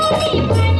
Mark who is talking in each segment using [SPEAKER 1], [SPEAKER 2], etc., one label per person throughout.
[SPEAKER 1] 我最爱你。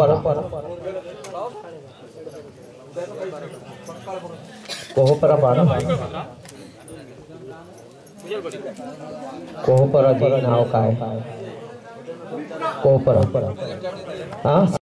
[SPEAKER 2] पर हाँ। कोहो पर बारा कोहो पर नाव का है कोहो पर हाँ